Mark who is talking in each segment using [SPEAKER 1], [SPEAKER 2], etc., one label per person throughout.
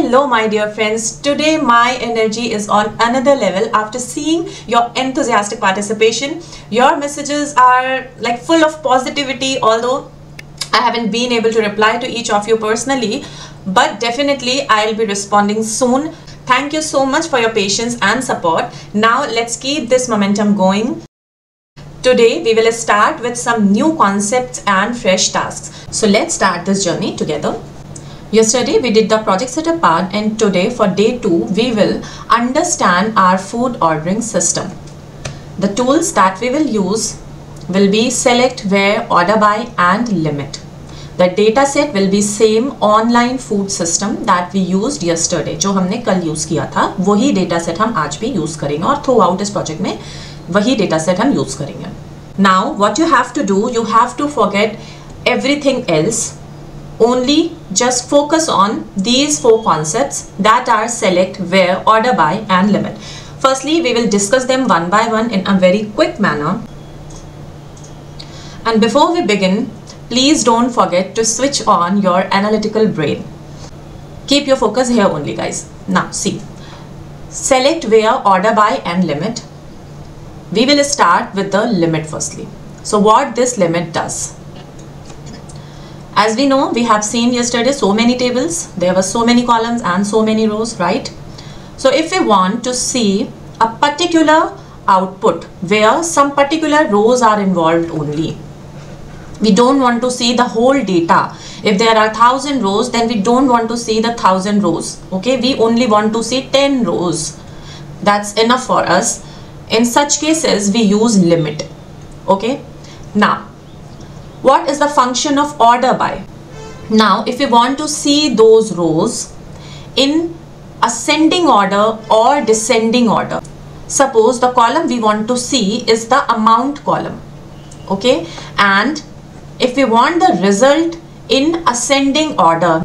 [SPEAKER 1] Hello my dear friends, today my energy is on another level after seeing your enthusiastic participation. Your messages are like full of positivity although I haven't been able to reply to each of you personally but definitely I'll be responding soon. Thank you so much for your patience and support. Now let's keep this momentum going. Today we will start with some new concepts and fresh tasks. So let's start this journey together. Yesterday we did the project setup part and today for day 2 we will understand our food ordering system. The tools that we will use will be select, where, order by and limit. The data set will be same online food system that we used yesterday जो हमने कल use किया था वही data set हम आज भी use करेंगे और थ्रू आउट इस project में वही data set हम यूज़ करेंगे Now what you have to do you have to forget everything else only just focus on these four concepts that are select, where, order by and limit. Firstly, we will discuss them one by one in a very quick manner. And before we begin, please don't forget to switch on your analytical brain. Keep your focus here only guys. Now see, select, where, order by and limit. We will start with the limit firstly. So what this limit does as we know, we have seen yesterday so many tables, there were so many columns and so many rows, right? So if we want to see a particular output where some particular rows are involved only, we don't want to see the whole data. If there are thousand rows, then we don't want to see the thousand rows. Okay, we only want to see 10 rows. That's enough for us. In such cases, we use limit. Okay, now what is the function of order by? Now, if we want to see those rows in ascending order or descending order, suppose the column we want to see is the amount column, okay? And if we want the result in ascending order,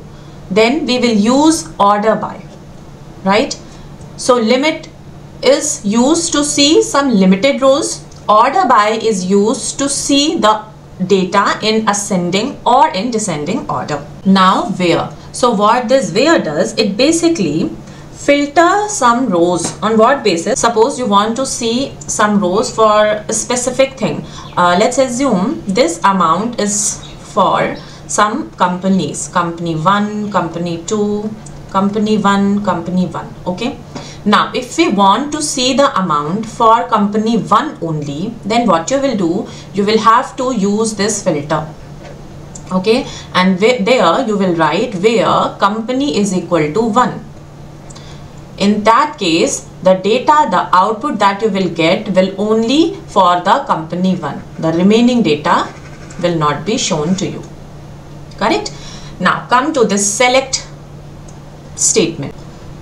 [SPEAKER 1] then we will use order by, right? So limit is used to see some limited rows. Order by is used to see the data in ascending or in descending order. Now where? So what this where does, it basically filter some rows. On what basis? Suppose you want to see some rows for a specific thing. Uh, let's assume this amount is for some companies. Company 1 company 2 company 1 company 1 okay now, if we want to see the amount for company 1 only, then what you will do, you will have to use this filter. Okay, and there you will write where company is equal to 1. In that case, the data, the output that you will get will only for the company 1. The remaining data will not be shown to you. Correct? Now, come to this select statement.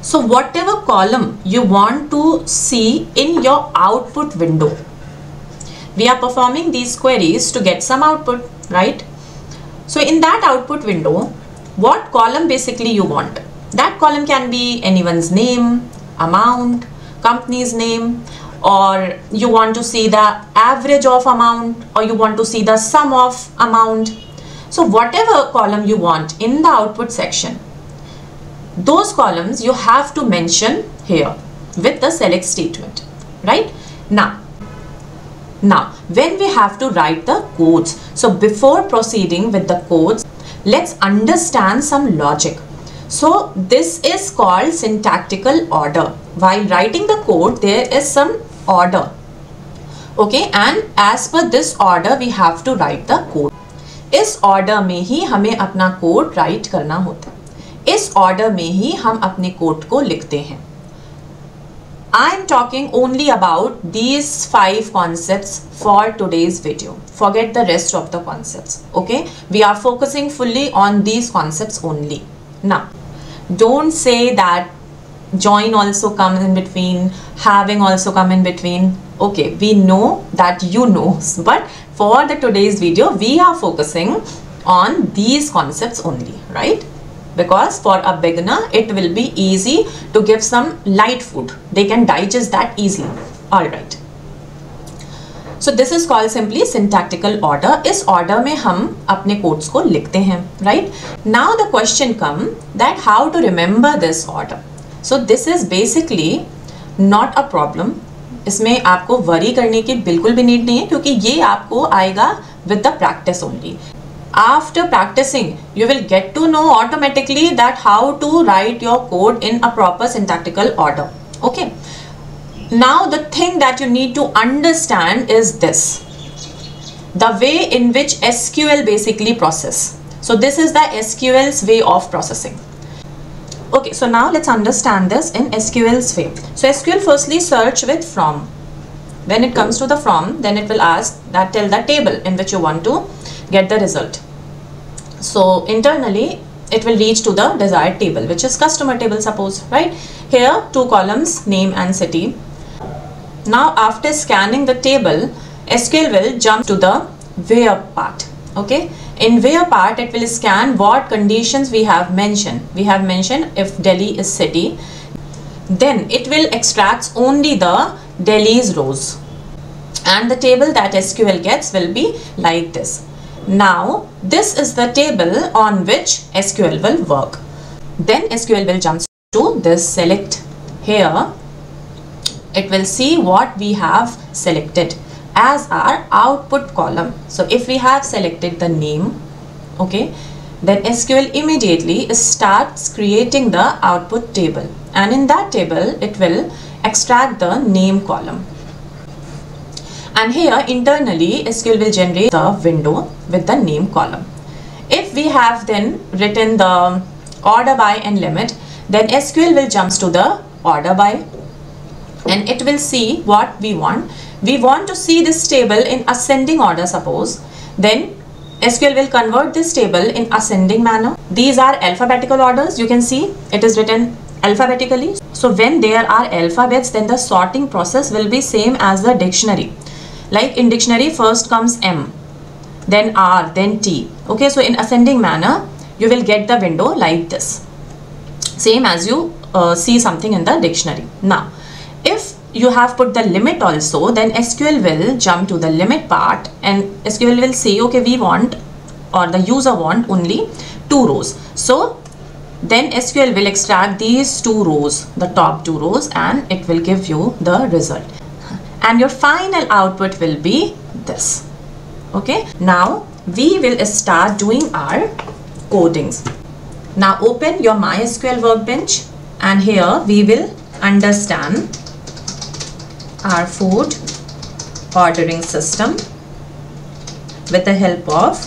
[SPEAKER 1] So whatever column you want to see in your output window, we are performing these queries to get some output, right? So in that output window, what column basically you want? That column can be anyone's name, amount, company's name, or you want to see the average of amount, or you want to see the sum of amount. So whatever column you want in the output section, those columns you have to mention here with the select statement right now now when we have to write the codes so before proceeding with the codes let's understand some logic so this is called syntactical order while writing the code there is some order okay and as per this order we have to write the code इस order में ही हमें अपना code right करना होता है इस order में ही हम अपने कोट को लिखते हैं I am talking only about these five concept for today's video forget the rest of the concept okay we are focusing fully on these concept only ना don't say that join also come in between having also come in between okay we know that you know but for the today's video we are focusing on these concepts only right because for a beginner, it will be easy to give some light food. They can digest that easily. All right. So this is called simply syntactical order इस order में हम अपने codes को लिखते हैं right now the question come that how to remember this order so this is basically not a problem इसमें आपको worry करने की बिल्कुल भी नीड नहीं है, क्योंकि ये आपको आएगा with the practice only after practicing you will get to know automatically that how to write your code in a proper syntactical order okay now the thing that you need to understand is this. The way in which SQL basically process. So this is the SQL's way of processing. Okay, so now let's understand this in SQL's way. So SQL firstly search with from. When it comes to the from, then it will ask that tell the table in which you want to get the result. So internally, it will reach to the desired table, which is customer table suppose, right? Here, two columns, name and city now after scanning the table, SQL will jump to the where part. Okay. In where part, it will scan what conditions we have mentioned. We have mentioned if Delhi is city, then it will extract only the Delhi's rows. And the table that SQL gets will be like this. Now, this is the table on which SQL will work. Then SQL will jump to this select here it will see what we have selected as our output column. So if we have selected the name, okay, then SQL immediately starts creating the output table and in that table it will extract the name column. And here internally SQL will generate the window with the name column. If we have then written the order by and limit, then SQL will jump to the order by and it will see what we want. We want to see this table in ascending order suppose. Then SQL will convert this table in ascending manner. These are alphabetical orders. You can see it is written alphabetically. So when there are alphabets then the sorting process will be same as the dictionary. Like in dictionary first comes M, then R, then T. Okay, so in ascending manner you will get the window like this. Same as you uh, see something in the dictionary. Now if you have put the limit also, then SQL will jump to the limit part and SQL will say, okay, we want or the user want only two rows. So then SQL will extract these two rows, the top two rows and it will give you the result. And your final output will be this. Okay. Now we will start doing our codings. Now open your MySQL workbench and here we will understand our food ordering system with the help of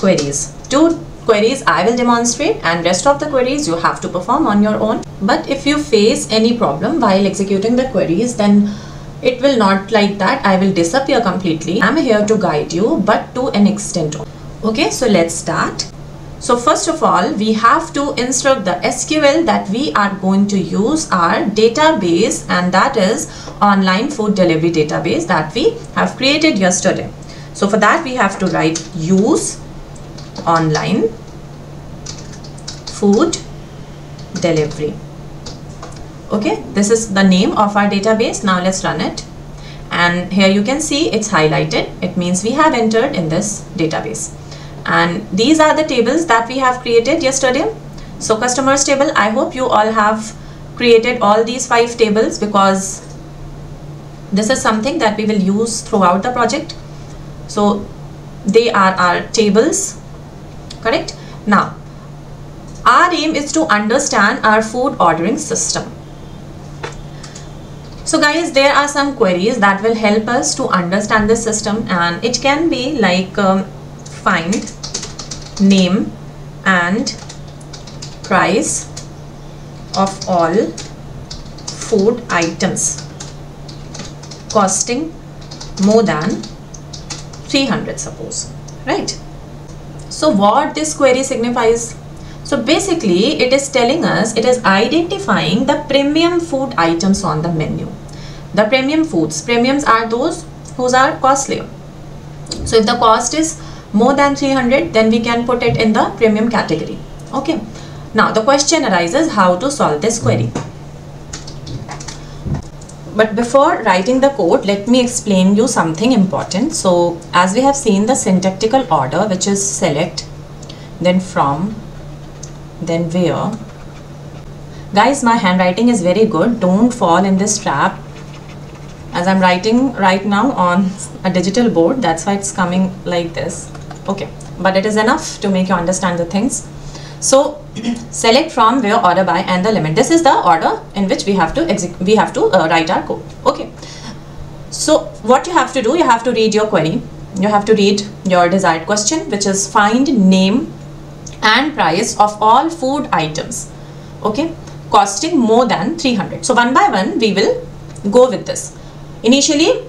[SPEAKER 1] queries. Two queries I will demonstrate and rest of the queries you have to perform on your own. But if you face any problem while executing the queries then it will not like that. I will disappear completely. I'm here to guide you but to an extent. Okay, so let's start. So first of all, we have to instruct the SQL that we are going to use our database and that is online food delivery database that we have created yesterday. So for that we have to write use online food delivery. Okay, this is the name of our database. Now let's run it. And here you can see it's highlighted. It means we have entered in this database and these are the tables that we have created yesterday so customers table i hope you all have created all these five tables because this is something that we will use throughout the project so they are our tables correct now our aim is to understand our food ordering system so guys there are some queries that will help us to understand this system and it can be like um, find name and price of all food items costing more than 300 suppose right? So what this query signifies? So basically it is telling us it is identifying the premium food items on the menu the premium foods. Premiums are those whose are costly so if the cost is more than 300 then we can put it in the premium category. Okay. Now the question arises how to solve this query? But before writing the code let me explain you something important. So as we have seen the syntactical order which is select then from then where. Guys my handwriting is very good. Don't fall in this trap as I'm writing right now on a digital board that's why it's coming like this. Okay but it is enough to make you understand the things. So select from where order by and the limit. This is the order in which we have to execute we have to uh, write our code. Okay. So what you have to do you have to read your query. You have to read your desired question which is find name and price of all food items. Okay. Costing more than 300 so one by one we will go with this initially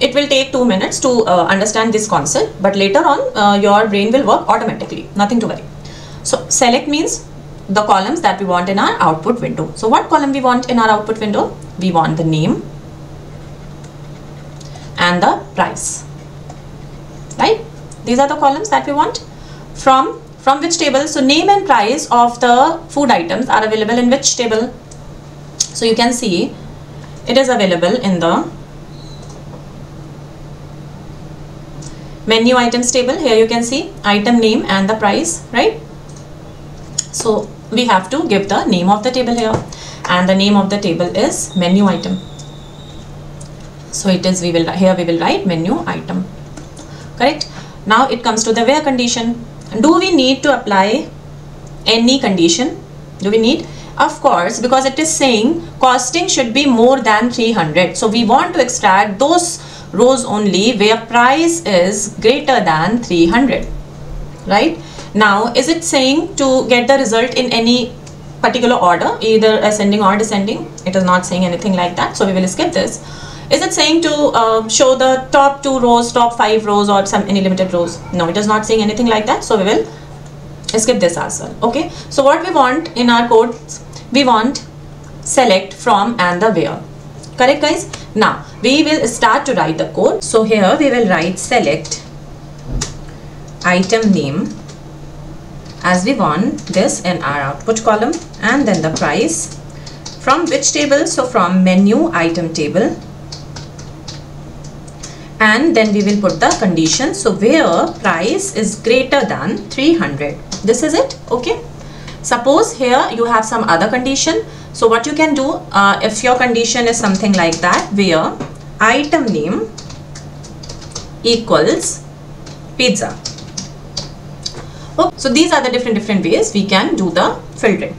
[SPEAKER 1] it will take two minutes to uh, understand this concept but later on uh, your brain will work automatically. Nothing to worry. So select means the columns that we want in our output window. So what column we want in our output window? We want the name and the price. Right? These are the columns that we want. From from which table? So name and price of the food items are available in which table? So you can see it is available in the menu items table here you can see item name and the price right? So we have to give the name of the table here. And the name of the table is menu item. So it is we will here we will write menu item. Correct? Now it comes to the where condition. Do we need to apply any condition? Do we need? Of course because it is saying costing should be more than 300 so we want to extract those rows only where price is greater than 300 right now is it saying to get the result in any particular order either ascending or descending it is not saying anything like that so we will skip this is it saying to uh, show the top two rows, top five rows or some any limited rows? No, it is not saying anything like that. So we will skip this as well. Okay. So what we want in our code, we want select from and the where. Correct guys? Now we will start to write the code. So here we will write select item name as we want this in our output column and then the price. From which table? So from menu item table. And then we will put the condition. So where price is greater than 300 this is it? Okay suppose here you have some other condition. So what you can do uh, if your condition is something like that where item name equals pizza. So these are the different different ways we can do the filtering.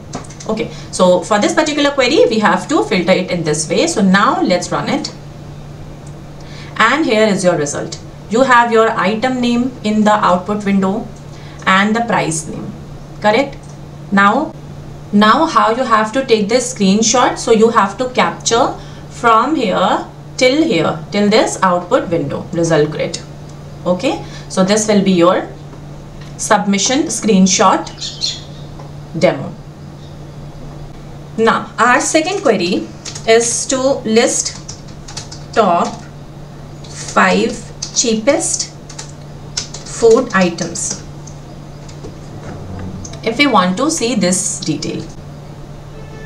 [SPEAKER 1] Okay so for this particular query we have to filter it in this way. So now let's run it. And here is your result. You have your item name in the output window and the price name. Correct now now how you have to take this screenshot? So you have to capture from here till here till this output window result grid. Okay? So this will be your submission screenshot demo. Now our second query is to list top 5 cheapest food items if we want to see this detail.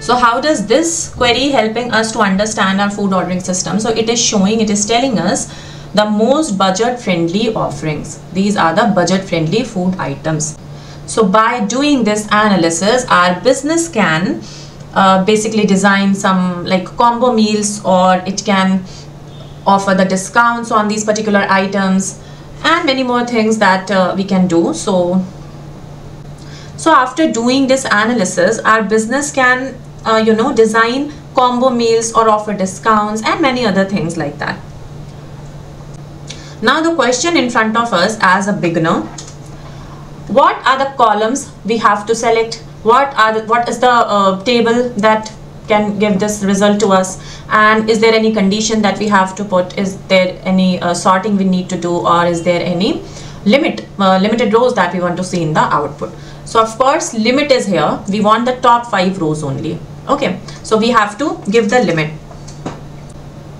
[SPEAKER 1] So how does this query helping us to understand our food ordering system? So it is showing, it is telling us the most budget friendly offerings. These are the budget friendly food items. So by doing this analysis, our business can uh, basically design some like combo meals or it can offer the discounts on these particular items and many more things that uh, we can do so so after doing this analysis our business can uh, you know design combo meals or offer discounts and many other things like that. Now the question in front of us as a beginner what are the columns we have to select? What are the, what is the uh, table that can give this result to us? And is there any condition that we have to put? Is there any uh, sorting we need to do? Or is there any limit uh, limited rows that we want to see in the output so of course limit is here. We want the top five rows only. Okay. So we have to give the limit.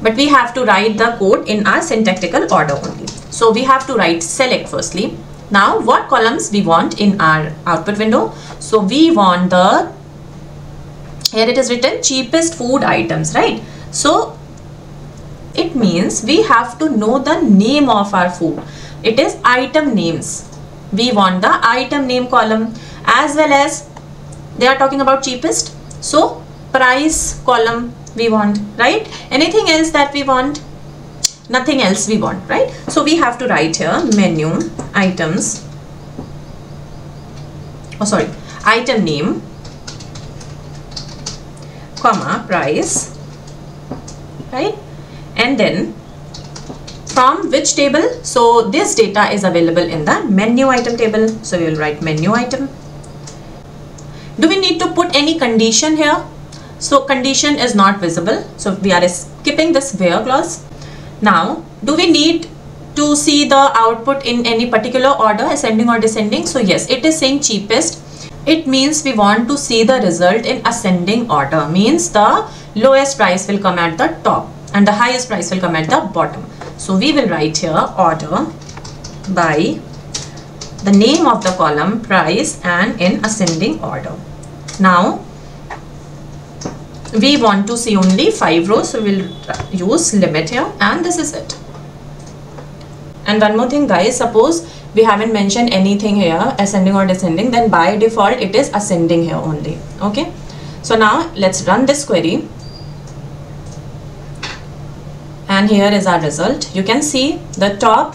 [SPEAKER 1] But we have to write the code in our syntactical order only. So we have to write select firstly. Now what columns we want in our output window? So we want the here it is written cheapest food items right? So it means we have to know the name of our food. It is item names we want the item name column as well as they are talking about cheapest. So price column we want right? Anything else that we want? Nothing else we want right? So we have to write here menu items. Oh sorry. Item name comma price right? And then from which table? So this data is available in the menu item table. So we will write menu item. Do we need to put any condition here? So condition is not visible. So we are skipping this where clause. Now do we need to see the output in any particular order ascending or descending? So yes it is saying cheapest. It means we want to see the result in ascending order. Means the lowest price will come at the top and the highest price will come at the bottom so we will write here order by the name of the column price and in ascending order. Now we want to see only five rows so we'll use limit here and this is it. And one more thing guys suppose we haven't mentioned anything here ascending or descending then by default it is ascending here only okay? So now let's run this query and here is our result. You can see the top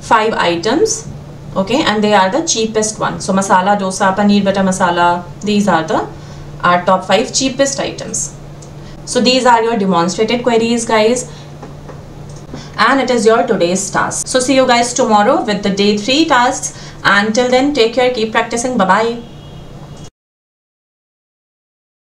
[SPEAKER 1] five items okay and they are the cheapest one. So masala dosa paneer butter masala these are the our top five cheapest items. So these are your demonstrated queries guys. And it is your today's task. So see you guys tomorrow with the day three tasks. Until then take care. Keep practicing. Bye bye